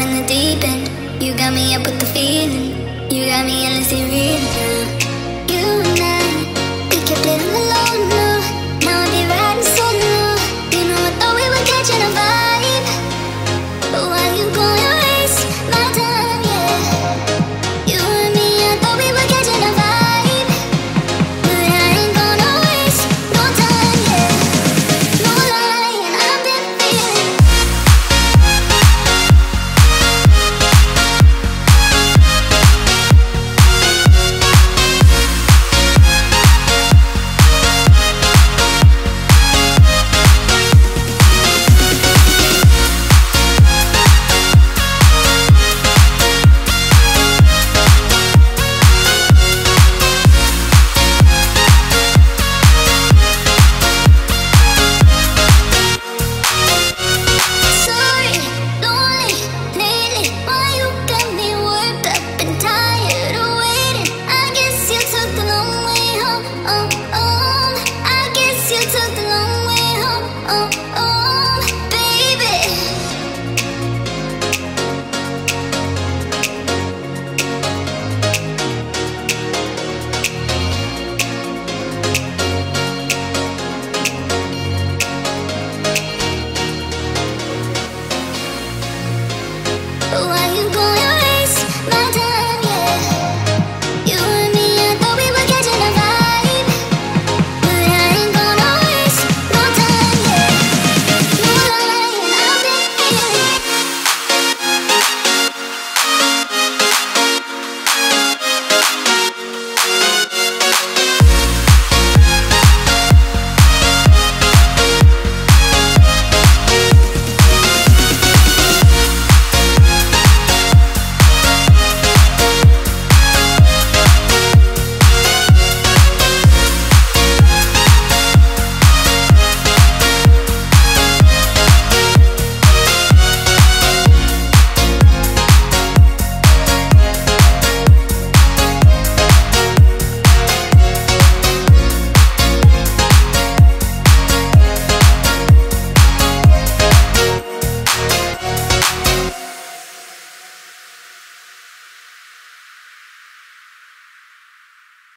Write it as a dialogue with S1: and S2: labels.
S1: in the deep end. You got me up with the feeling. You got me endlessly reeling. when you go.